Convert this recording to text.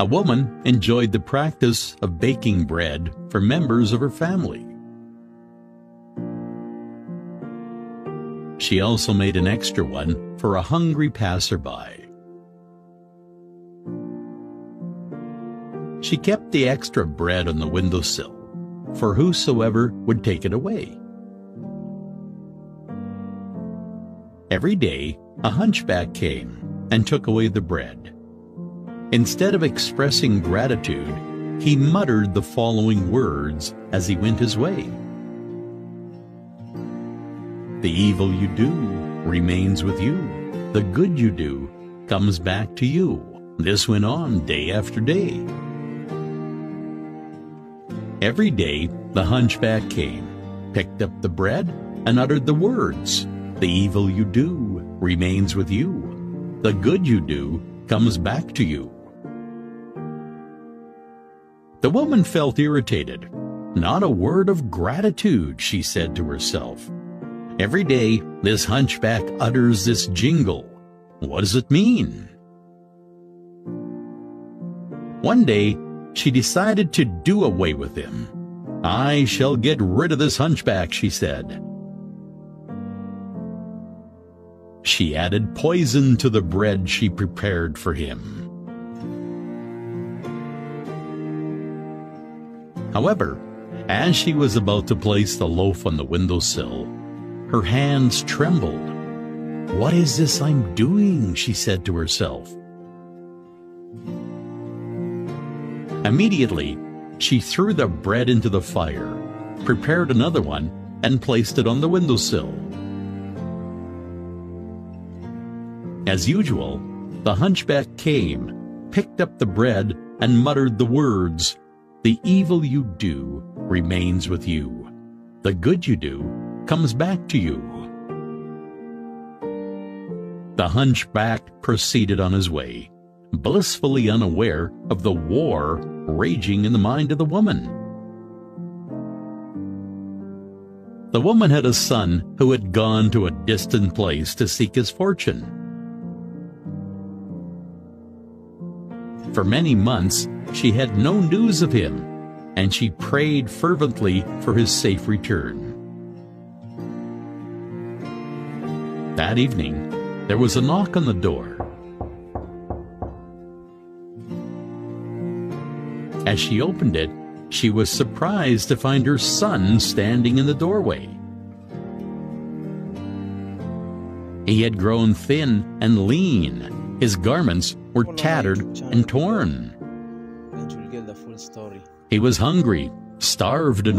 A woman enjoyed the practice of baking bread for members of her family. She also made an extra one for a hungry passerby. She kept the extra bread on the windowsill for whosoever would take it away. Every day, a hunchback came and took away the bread. Instead of expressing gratitude, he muttered the following words as he went his way. The evil you do remains with you. The good you do comes back to you. This went on day after day. Every day the hunchback came, picked up the bread, and uttered the words, The evil you do remains with you. The good you do comes back to you. The woman felt irritated. Not a word of gratitude, she said to herself. Every day, this hunchback utters this jingle. What does it mean? One day, she decided to do away with him. I shall get rid of this hunchback, she said. She added poison to the bread she prepared for him. However, as she was about to place the loaf on the windowsill, her hands trembled. What is this I'm doing? she said to herself. Immediately, she threw the bread into the fire, prepared another one, and placed it on the windowsill. As usual, the hunchback came, picked up the bread, and muttered the words, The evil you do remains with you. The good you do comes back to you. The hunchback proceeded on his way, blissfully unaware of the war raging in the mind of the woman. The woman had a son who had gone to a distant place to seek his fortune. For many months, she had no news of him, and she prayed fervently for his safe return. That evening, there was a knock on the door. As she opened it, she was surprised to find her son standing in the doorway. He had grown thin and lean. His garments were tattered and torn. Then you'll get the full story. He was hungry, starved, and